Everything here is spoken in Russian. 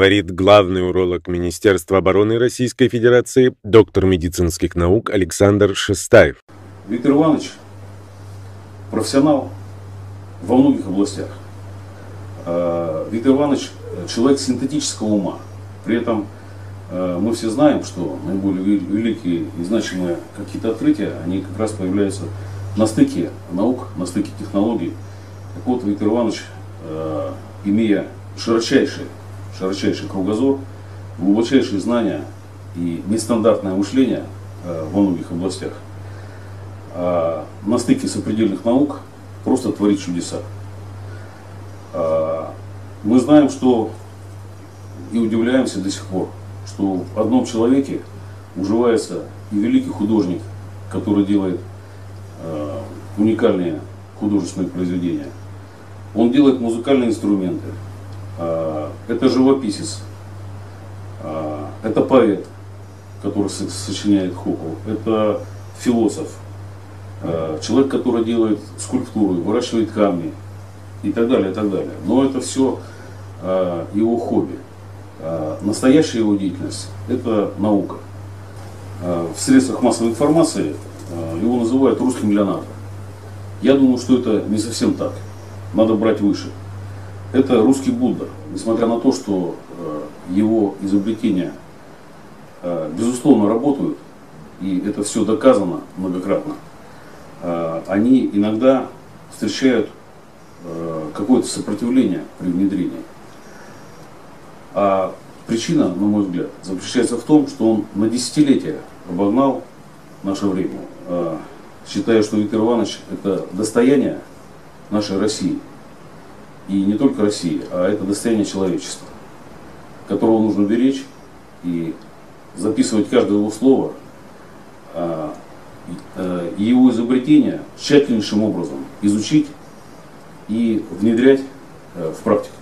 говорит главный уролог Министерства обороны Российской Федерации, доктор медицинских наук Александр Шестаев. Виктор Иванович профессионал во многих областях. А, Виктор Иванович человек синтетического ума. При этом а, мы все знаем, что наиболее великие и значимые какие-то открытия, они как раз появляются на стыке наук, на стыке технологий. Так вот, Виктор Иванович, а, имея широчайший, широчайший кругозор, глубочайшие знания и нестандартное мышление во многих областях, на стыке сопредельных наук просто творит чудеса. Мы знаем, что и удивляемся до сих пор, что в одном человеке уживается и великий художник, который делает э, уникальные художественные произведения. Он делает музыкальные инструменты. Э, это живописец. Э, это поэт, который сочиняет хохол. Это философ. Э, человек, который делает скульптуры, выращивает камни и так далее, и так далее. Но это все его хобби. Настоящая его деятельность – это наука. В средствах массовой информации его называют русским Леонардо. Я думаю, что это не совсем так. Надо брать выше. Это русский Будда. Несмотря на то, что э, его изобретения э, безусловно работают, и это все доказано многократно, э, они иногда встречают какое-то сопротивление при внедрении. А причина, на мой взгляд, заключается в том, что он на десятилетия обогнал наше время. Считая, что Виктор Иванович это достояние нашей России. И не только России, а это достояние человечества, которого нужно беречь и записывать каждое его слово, а, и его изобретение тщательнейшим образом изучить и внедрять э, в практику.